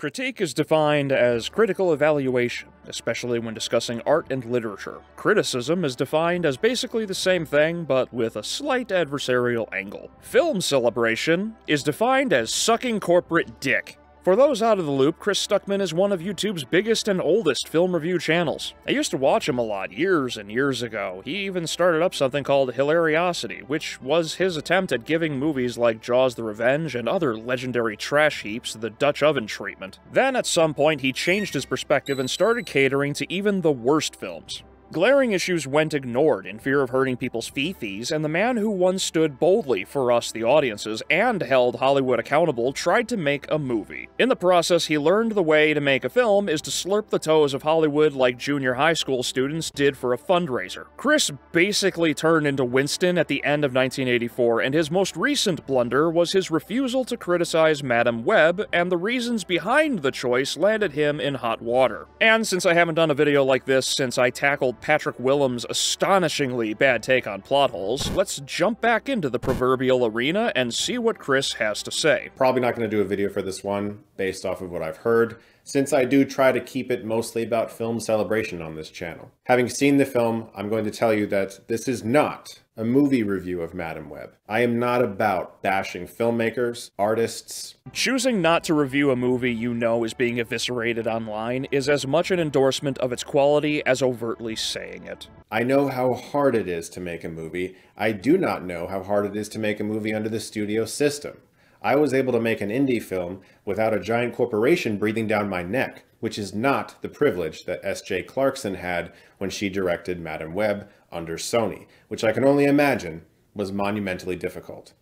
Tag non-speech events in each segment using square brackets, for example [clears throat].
Critique is defined as critical evaluation, especially when discussing art and literature. Criticism is defined as basically the same thing, but with a slight adversarial angle. Film celebration is defined as sucking corporate dick. For those out of the loop, Chris Stuckmann is one of YouTube's biggest and oldest film review channels. I used to watch him a lot years and years ago. He even started up something called Hilariocity, which was his attempt at giving movies like Jaws the Revenge and other legendary trash heaps the Dutch oven treatment. Then at some point he changed his perspective and started catering to even the worst films. Glaring issues went ignored in fear of hurting people's fifis, and the man who once stood boldly for us, the audiences, and held Hollywood accountable tried to make a movie. In the process, he learned the way to make a film is to slurp the toes of Hollywood like junior high school students did for a fundraiser. Chris basically turned into Winston at the end of 1984, and his most recent blunder was his refusal to criticize Madame Web, and the reasons behind the choice landed him in hot water. And since I haven't done a video like this since I tackled Patrick Willems' astonishingly bad take on plot holes, let's jump back into the proverbial arena and see what Chris has to say. Probably not going to do a video for this one based off of what I've heard, since I do try to keep it mostly about film celebration on this channel. Having seen the film, I'm going to tell you that this is not a movie review of Madame Web. I am not about bashing filmmakers, artists. Choosing not to review a movie you know is being eviscerated online is as much an endorsement of its quality as overtly saying it. I know how hard it is to make a movie. I do not know how hard it is to make a movie under the studio system. I was able to make an indie film without a giant corporation breathing down my neck, which is not the privilege that S.J. Clarkson had when she directed Madame Web under Sony, which I can only imagine was monumentally difficult.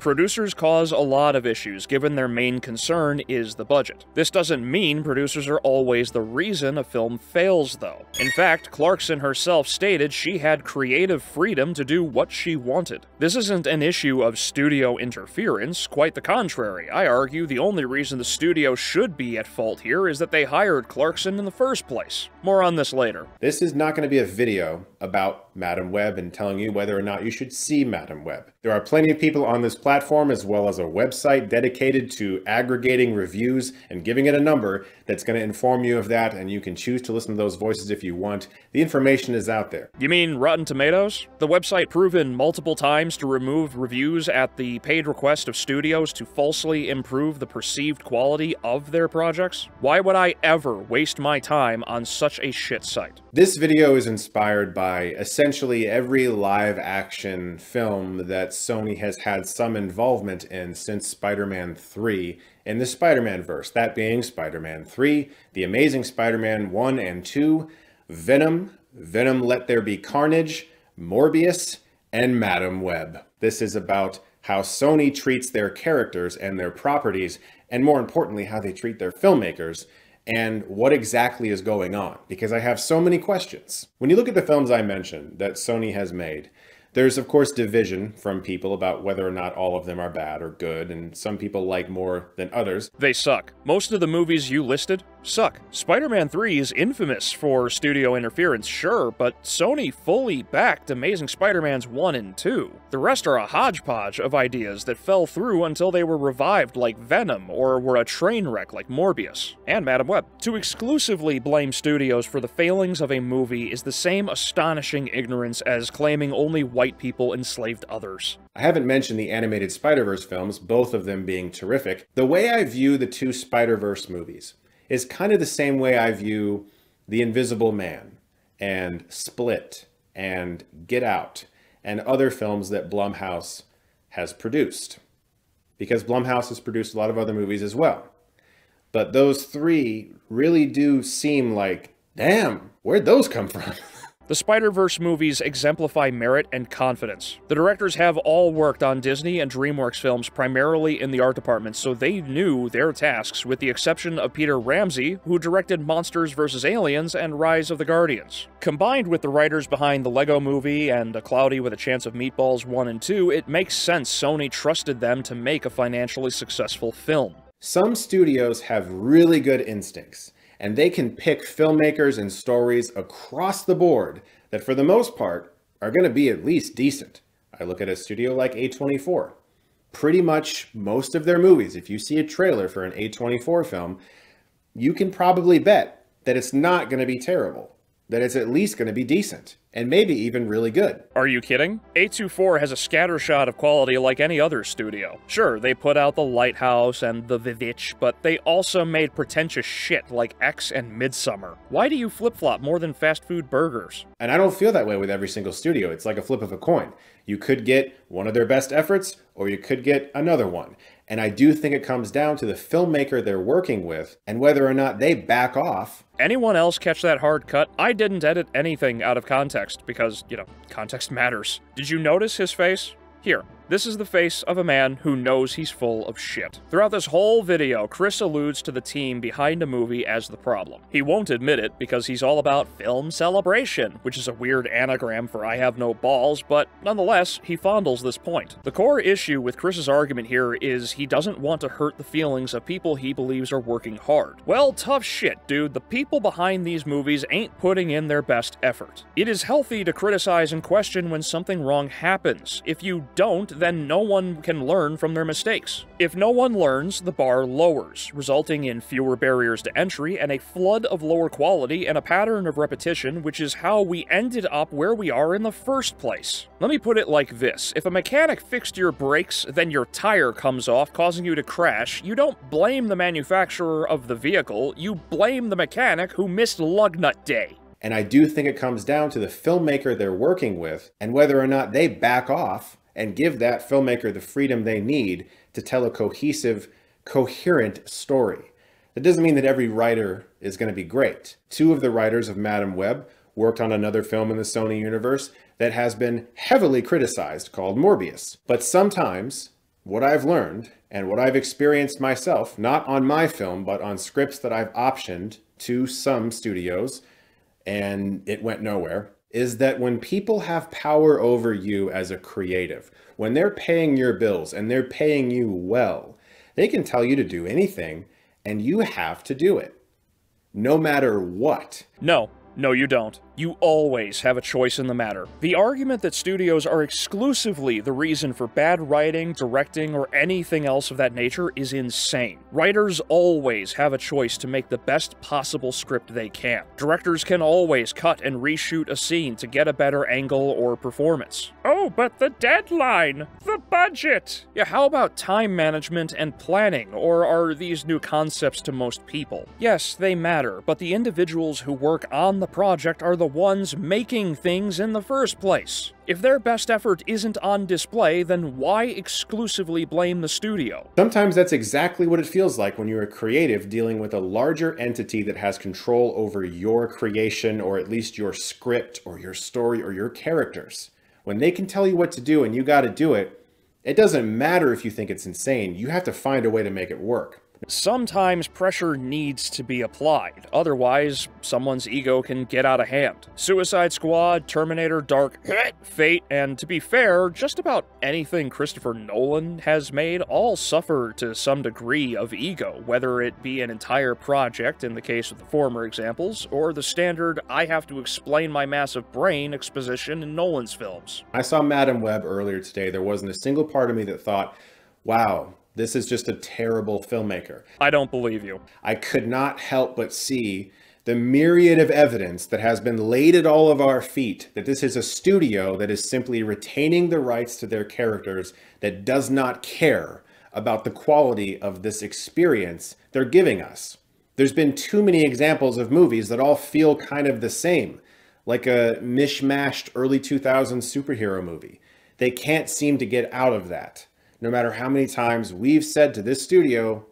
Producers cause a lot of issues given their main concern is the budget. This doesn't mean producers are always the reason a film fails, though. In fact, Clarkson herself stated she had creative freedom to do what she wanted. This isn't an issue of studio interference, quite the contrary. I argue the only reason the studio should be at fault here is that they hired Clarkson in the first place. More on this later. This is not going to be a video about Madame Web and telling you whether or not you should see Madame Web. There are plenty of people on this platform as well as a website dedicated to aggregating reviews and giving it a number that's going to inform you of that and you can choose to listen to those voices if you want. The information is out there. You mean Rotten Tomatoes? The website proven multiple times to remove reviews at the paid request of studios to falsely improve the perceived quality of their projects? Why would I ever waste my time on such a shit site? This video is inspired by essentially every live action film that Sony has had some involvement in since Spider-Man 3 in the Spider-Man verse, that being Spider-Man 3, The Amazing Spider-Man 1 and 2, Venom, Venom Let There Be Carnage, Morbius, and Madame Web. This is about how Sony treats their characters and their properties, and more importantly, how they treat their filmmakers, and what exactly is going on, because I have so many questions. When you look at the films I mentioned that Sony has made, there's, of course, division from people about whether or not all of them are bad or good, and some people like more than others. They suck. Most of the movies you listed suck. Spider-Man 3 is infamous for studio interference, sure, but Sony fully backed Amazing Spider-Man's 1 and 2. The rest are a hodgepodge of ideas that fell through until they were revived like Venom, or were a train wreck like Morbius, and Madame Web. To exclusively blame studios for the failings of a movie is the same astonishing ignorance as claiming only white people enslaved others. I haven't mentioned the animated Spider-Verse films, both of them being terrific. The way I view the two Spider-Verse movies is kind of the same way I view The Invisible Man and Split and Get Out and other films that Blumhouse has produced. Because Blumhouse has produced a lot of other movies as well. But those three really do seem like, damn, where'd those come from? [laughs] The Spider-Verse movies exemplify merit and confidence. The directors have all worked on Disney and DreamWorks films primarily in the art department, so they knew their tasks, with the exception of Peter Ramsey, who directed Monsters vs. Aliens and Rise of the Guardians. Combined with the writers behind the Lego movie and A Cloudy with a Chance of Meatballs 1 and 2, it makes sense Sony trusted them to make a financially successful film. Some studios have really good instincts and they can pick filmmakers and stories across the board that for the most part are going to be at least decent. I look at a studio like A24. Pretty much most of their movies, if you see a trailer for an A24 film, you can probably bet that it's not going to be terrible, that it's at least going to be decent and maybe even really good. Are you kidding? A24 has a scattershot of quality like any other studio. Sure, they put out The Lighthouse and The VVitch, but they also made pretentious shit like X and Midsommar. Why do you flip-flop more than fast food burgers? And I don't feel that way with every single studio. It's like a flip of a coin. You could get one of their best efforts, or you could get another one. And I do think it comes down to the filmmaker they're working with and whether or not they back off. Anyone else catch that hard cut? I didn't edit anything out of context because, you know, context matters. Did you notice his face? Here, this is the face of a man who knows he's full of shit. Throughout this whole video, Chris alludes to the team behind a movie as the problem. He won't admit it because he's all about film celebration, which is a weird anagram for I have no balls, but nonetheless, he fondles this point. The core issue with Chris's argument here is he doesn't want to hurt the feelings of people he believes are working hard. Well, tough shit, dude. The people behind these movies ain't putting in their best effort. It is healthy to criticize and question when something wrong happens. If you don't, then no one can learn from their mistakes. If no one learns, the bar lowers, resulting in fewer barriers to entry and a flood of lower quality and a pattern of repetition, which is how we ended up where we are in the first place. Let me put it like this if a mechanic fixed your brakes, then your tire comes off, causing you to crash, you don't blame the manufacturer of the vehicle, you blame the mechanic who missed lug nut day. And I do think it comes down to the filmmaker they're working with and whether or not they back off and give that filmmaker the freedom they need to tell a cohesive, coherent story. That doesn't mean that every writer is going to be great. Two of the writers of Madame Web worked on another film in the Sony universe that has been heavily criticized called Morbius. But sometimes, what I've learned and what I've experienced myself, not on my film, but on scripts that I've optioned to some studios, and it went nowhere, is that when people have power over you as a creative, when they're paying your bills and they're paying you well, they can tell you to do anything and you have to do it. No matter what. No, no, you don't. You always have a choice in the matter. The argument that studios are exclusively the reason for bad writing, directing, or anything else of that nature is insane. Writers always have a choice to make the best possible script they can. Directors can always cut and reshoot a scene to get a better angle or performance. Oh, but the deadline! The budget! Yeah, how about time management and planning, or are these new concepts to most people? Yes, they matter, but the individuals who work on the project are the ones making things in the first place. If their best effort isn't on display, then why exclusively blame the studio? Sometimes that's exactly what it feels like when you're a creative dealing with a larger entity that has control over your creation or at least your script or your story or your characters. When they can tell you what to do and you got to do it, it doesn't matter if you think it's insane, you have to find a way to make it work. Sometimes pressure needs to be applied, otherwise, someone's ego can get out of hand. Suicide Squad, Terminator, Dark [clears throat] Fate, and to be fair, just about anything Christopher Nolan has made all suffer to some degree of ego, whether it be an entire project in the case of the former examples, or the standard I have to explain my massive brain exposition in Nolan's films. I saw Madame Web earlier today. There wasn't a single part of me that thought, wow, this is just a terrible filmmaker. I don't believe you. I could not help but see the myriad of evidence that has been laid at all of our feet that this is a studio that is simply retaining the rights to their characters that does not care about the quality of this experience they're giving us. There's been too many examples of movies that all feel kind of the same, like a mishmashed early 2000s superhero movie. They can't seem to get out of that no matter how many times we've said to this studio,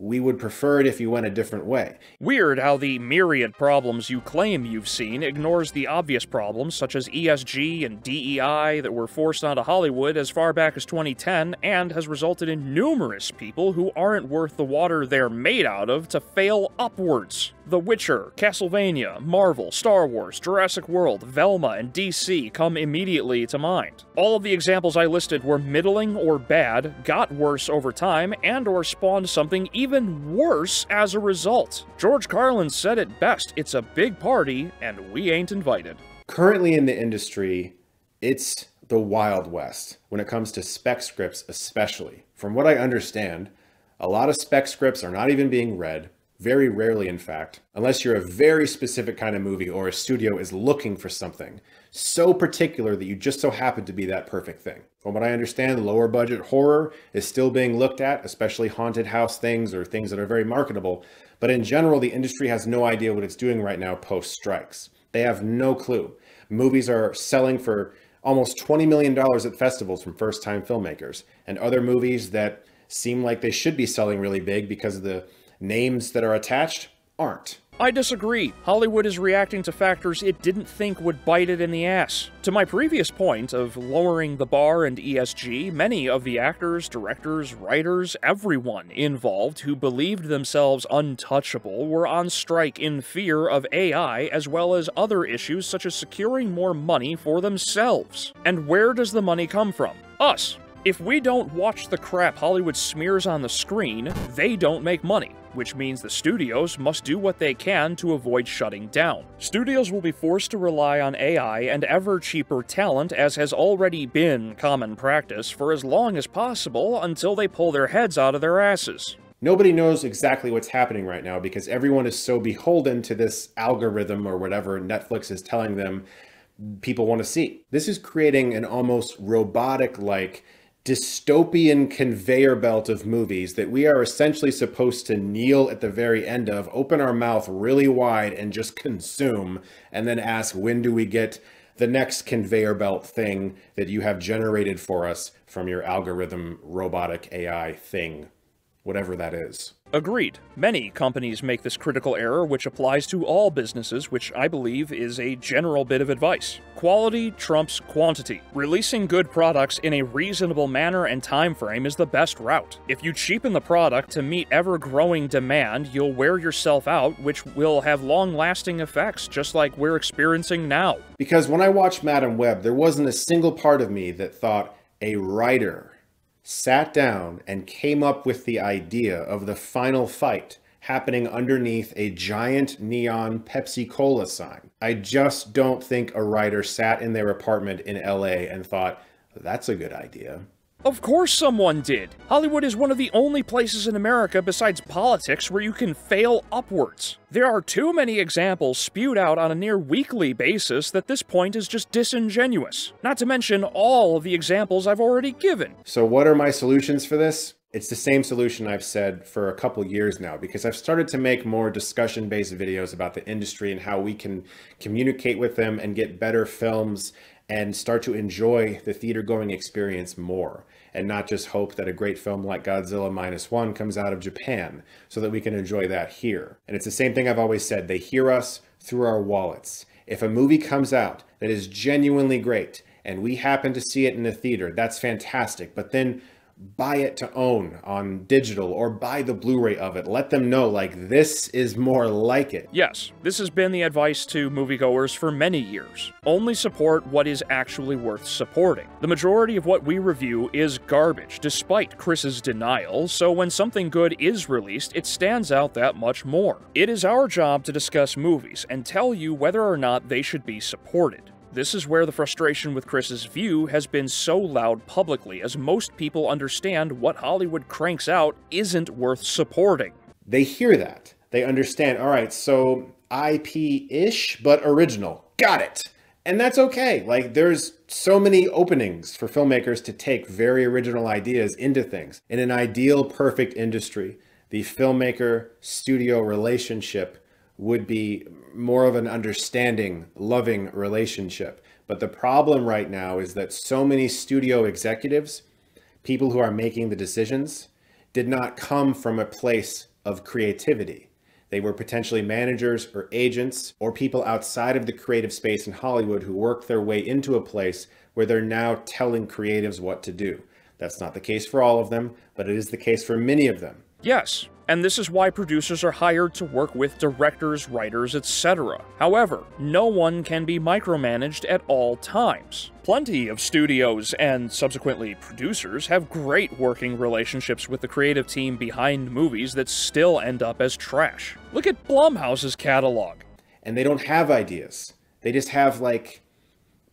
we would prefer it if you went a different way. Weird how the myriad problems you claim you've seen ignores the obvious problems such as ESG and DEI that were forced onto Hollywood as far back as 2010 and has resulted in numerous people who aren't worth the water they're made out of to fail upwards. The Witcher, Castlevania, Marvel, Star Wars, Jurassic World, Velma, and DC come immediately to mind. All of the examples I listed were middling or bad, got worse over time, and or spawned something even worse as a result. George Carlin said it best, it's a big party, and we ain't invited. Currently in the industry, it's the Wild West when it comes to spec scripts especially. From what I understand, a lot of spec scripts are not even being read very rarely, in fact, unless you're a very specific kind of movie or a studio is looking for something so particular that you just so happen to be that perfect thing. From what I understand, lower budget horror is still being looked at, especially haunted house things or things that are very marketable. But in general, the industry has no idea what it's doing right now post strikes. They have no clue. Movies are selling for almost $20 million at festivals from first time filmmakers, and other movies that seem like they should be selling really big because of the names that are attached aren't. I disagree. Hollywood is reacting to factors it didn't think would bite it in the ass. To my previous point of lowering the bar and ESG, many of the actors, directors, writers, everyone involved who believed themselves untouchable were on strike in fear of AI as well as other issues such as securing more money for themselves. And where does the money come from? Us. If we don't watch the crap Hollywood smears on the screen, they don't make money, which means the studios must do what they can to avoid shutting down. Studios will be forced to rely on AI and ever cheaper talent, as has already been common practice, for as long as possible until they pull their heads out of their asses. Nobody knows exactly what's happening right now because everyone is so beholden to this algorithm or whatever Netflix is telling them people want to see. This is creating an almost robotic like dystopian conveyor belt of movies that we are essentially supposed to kneel at the very end of, open our mouth really wide and just consume, and then ask, when do we get the next conveyor belt thing that you have generated for us from your algorithm robotic AI thing, whatever that is? Agreed. Many companies make this critical error, which applies to all businesses, which I believe is a general bit of advice. Quality trumps quantity. Releasing good products in a reasonable manner and time frame is the best route. If you cheapen the product to meet ever-growing demand, you'll wear yourself out, which will have long-lasting effects, just like we're experiencing now. Because when I watched Madame Web, there wasn't a single part of me that thought a writer sat down and came up with the idea of the final fight happening underneath a giant neon Pepsi Cola sign. I just don't think a writer sat in their apartment in LA and thought, that's a good idea. Of course someone did. Hollywood is one of the only places in America besides politics where you can fail upwards. There are too many examples spewed out on a near weekly basis that this point is just disingenuous. Not to mention all of the examples I've already given. So what are my solutions for this? It's the same solution I've said for a couple years now because I've started to make more discussion based videos about the industry and how we can communicate with them and get better films and start to enjoy the theater going experience more and not just hope that a great film like Godzilla Minus One comes out of Japan so that we can enjoy that here. And it's the same thing I've always said they hear us through our wallets. If a movie comes out that is genuinely great and we happen to see it in the theater, that's fantastic. But then buy it to own on digital or buy the Blu-ray of it. Let them know like this is more like it. Yes, this has been the advice to moviegoers for many years. Only support what is actually worth supporting. The majority of what we review is garbage, despite Chris's denial, so when something good is released, it stands out that much more. It is our job to discuss movies and tell you whether or not they should be supported. This is where the frustration with Chris's view has been so loud publicly, as most people understand what Hollywood cranks out isn't worth supporting. They hear that. They understand, all right, so IP-ish, but original. Got it. And that's okay. Like, there's so many openings for filmmakers to take very original ideas into things. In an ideal, perfect industry, the filmmaker studio relationship would be more of an understanding, loving relationship. But the problem right now is that so many studio executives, people who are making the decisions, did not come from a place of creativity. They were potentially managers or agents or people outside of the creative space in Hollywood who worked their way into a place where they're now telling creatives what to do. That's not the case for all of them, but it is the case for many of them. Yes, and this is why producers are hired to work with directors, writers, etc. However, no one can be micromanaged at all times. Plenty of studios and subsequently producers have great working relationships with the creative team behind movies that still end up as trash. Look at Blumhouse's catalog. And they don't have ideas. They just have like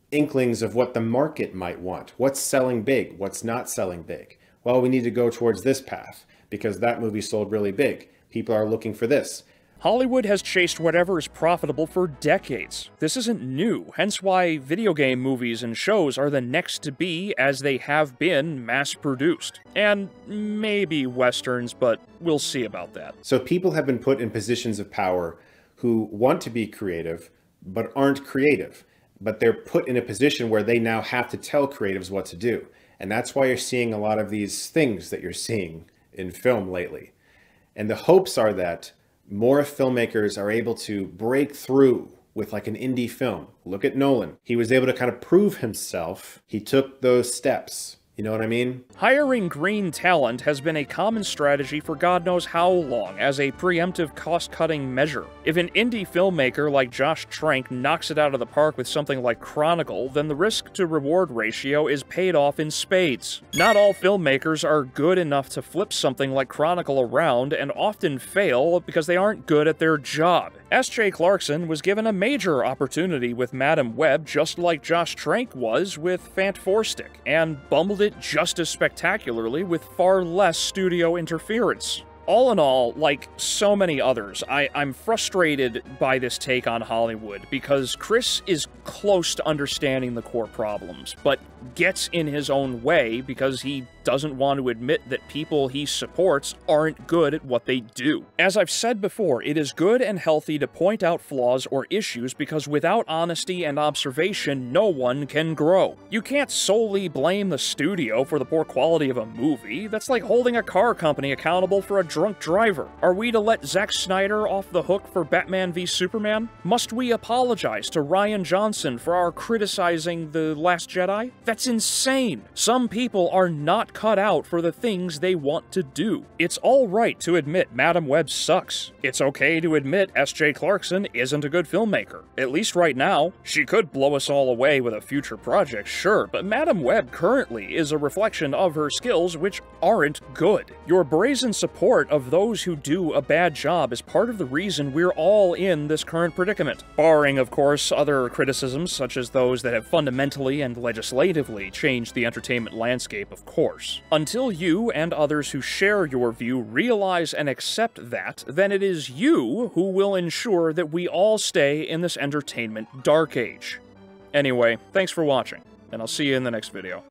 inklings of what the market might want. What's selling big? What's not selling big? Well, we need to go towards this path because that movie sold really big. People are looking for this. Hollywood has chased whatever is profitable for decades. This isn't new, hence why video game movies and shows are the next to be as they have been mass produced. And maybe westerns, but we'll see about that. So people have been put in positions of power who want to be creative, but aren't creative. But they're put in a position where they now have to tell creatives what to do. And that's why you're seeing a lot of these things that you're seeing in film lately. And the hopes are that more filmmakers are able to break through with like an indie film. Look at Nolan. He was able to kind of prove himself. He took those steps you know what I mean? Hiring green talent has been a common strategy for God knows how long as a preemptive cost cutting measure. If an indie filmmaker like Josh Trank knocks it out of the park with something like Chronicle, then the risk to reward ratio is paid off in spades. Not all filmmakers are good enough to flip something like Chronicle around and often fail because they aren't good at their job. S.J. Clarkson was given a major opportunity with Madame Web just like Josh Trank was with Fant and bumbled it just as spectacularly with far less studio interference all in all, like so many others, I, I'm frustrated by this take on Hollywood because Chris is close to understanding the core problems, but gets in his own way because he doesn't want to admit that people he supports aren't good at what they do. As I've said before, it is good and healthy to point out flaws or issues because without honesty and observation, no one can grow. You can't solely blame the studio for the poor quality of a movie. That's like holding a car company accountable for a drunk driver. Are we to let Zack Snyder off the hook for Batman v Superman? Must we apologize to Rian Johnson for our criticizing The Last Jedi? That's insane. Some people are not cut out for the things they want to do. It's all right to admit Madame Web sucks. It's okay to admit S.J. Clarkson isn't a good filmmaker. At least right now. She could blow us all away with a future project, sure, but Madame Web currently is a reflection of her skills which aren't good. Your brazen support of those who do a bad job is part of the reason we're all in this current predicament. Barring, of course, other criticisms such as those that have fundamentally and legislatively changed the entertainment landscape, of course. Until you and others who share your view realize and accept that, then it is you who will ensure that we all stay in this entertainment dark age. Anyway, thanks for watching, and I'll see you in the next video.